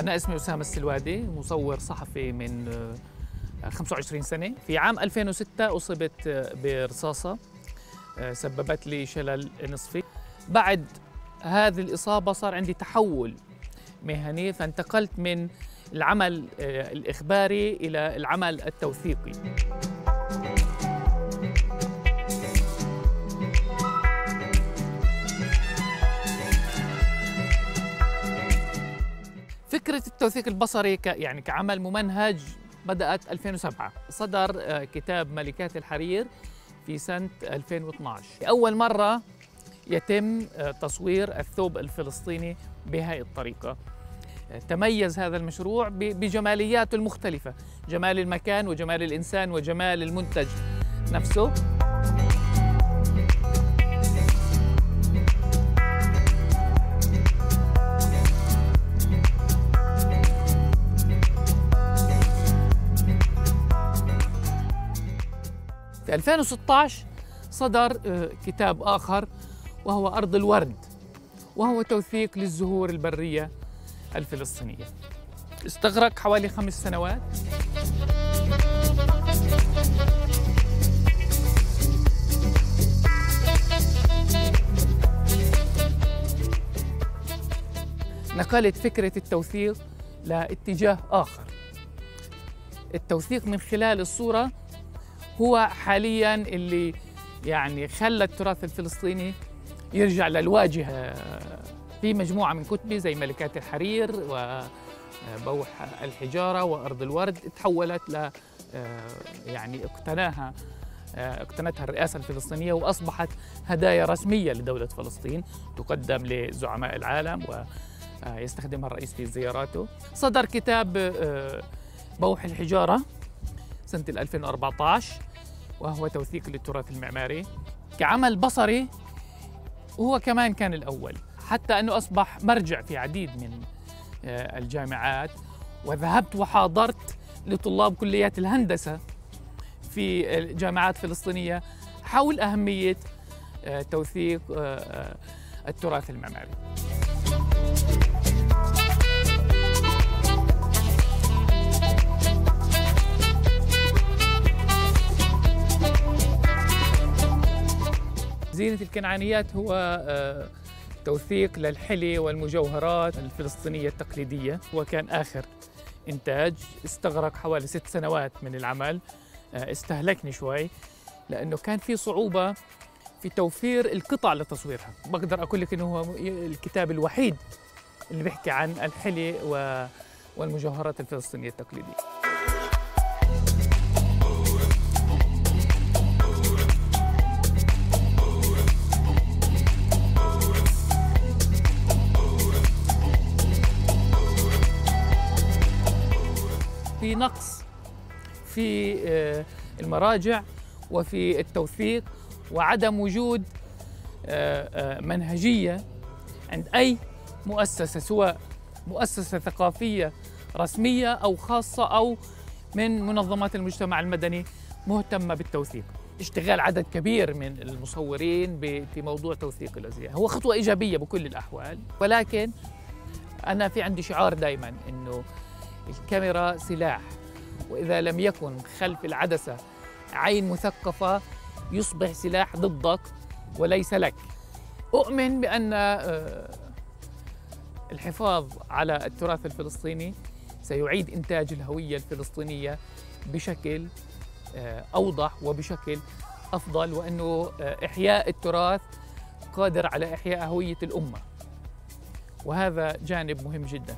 أنا اسمي أسامة السلوادي مصور صحفي من 25 سنة. في عام 2006 أصبت برصاصة سببت لي شلل نصفي. بعد هذه الإصابة صار عندي تحول مهني فانتقلت من العمل الإخباري إلى العمل التوثيقي. التوثيق البصري ك يعني كعمل ممنهج بدأت 2007 صدر كتاب ملكات الحرير في سنة 2012 أول مرة يتم تصوير الثوب الفلسطيني بهذه الطريقة. تميز هذا المشروع بجمالياته المختلفة. جمال المكان وجمال الإنسان وجمال المنتج نفسه. في 2016 صدر كتاب آخر وهو أرض الورد وهو توثيق للزهور البرية الفلسطينية. استغرق حوالي خمس سنوات. نقلت فكرة التوثيق لاتجاه آخر. التوثيق من خلال الصورة هو حاليا اللي يعني خلى التراث الفلسطيني يرجع للواجهة. في مجموعة من كتبي زي ملكات الحرير وبوح الحجارة وأرض الورد تحولت ل يعني اقتناها اقتنتها الرئاسة الفلسطينية وأصبحت هدايا رسمية لدولة فلسطين تقدم لزعماء العالم ويستخدمها الرئيس في زياراته. صدر كتاب بوح الحجارة سنة 2014 وهو توثيق للتراث المعماري. كعمل بصري هو كمان كان الأول حتى أنه أصبح مرجع في عديد من الجامعات. وذهبت وحاضرت لطلاب كليات الهندسة في جامعات فلسطينية حول أهمية توثيق التراث المعماري. زينة الكنعانيات هو توثيق للحلي والمجوهرات الفلسطينية التقليدية. وكان آخر إنتاج استغرق حوالي ست سنوات من العمل. استهلكني شوي لأنه كان في صعوبة في توفير القطع لتصويرها. بقدر أقول لك أنه هو الكتاب الوحيد اللي بيحكي عن الحلي والمجوهرات الفلسطينية التقليدية. في نقص في المراجع وفي التوثيق وعدم وجود منهجية عند أي مؤسسة سواء مؤسسة ثقافية رسمية أو خاصة أو من منظمات المجتمع المدني مهتمة بالتوثيق. اشتغال عدد كبير من المصورين في موضوع توثيق الأزياء، هو خطوة إيجابية بكل الأحوال، ولكن أنا في عندي شعار دائما إنه الكاميرا سلاح. وإذا لم يكن خلف العدسة عين مثقفة يصبح سلاح ضدك وليس لك. أؤمن بأن الحفاظ على التراث الفلسطيني سيعيد إنتاج الهوية الفلسطينية بشكل أوضح وبشكل أفضل وأنه إحياء التراث قادر على إحياء هوية الأمة. وهذا جانب مهم جداً.